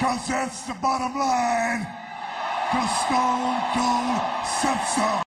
Cause that's the bottom line. Cause Stone Cold said so.